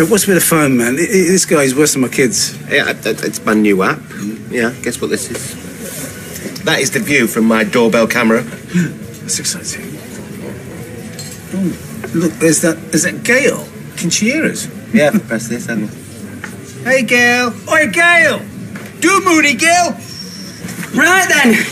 Hey, what's with the phone, man? I- I- This guy's worse than my kids. Yeah, it's my new app. Mm-hmm. Yeah, guess what this is? That is the view from my doorbell camera. That's exciting. Oh, look, there's that. There's that Gail. Can she hear us? Yeah, press this and. Hey, Gail. Oi, Gail! Do Moody, Gail! Right then,